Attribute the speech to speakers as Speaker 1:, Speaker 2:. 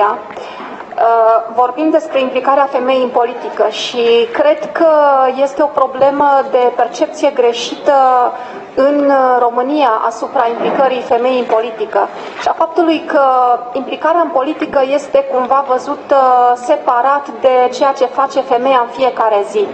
Speaker 1: Ardea. Uh, vorbim despre implicarea femeii în politică și cred că este o problemă de percepție greșită în România asupra implicării femeii în politică și a faptului că implicarea în politică este cumva văzută separat de ceea ce face femeia în fiecare zi.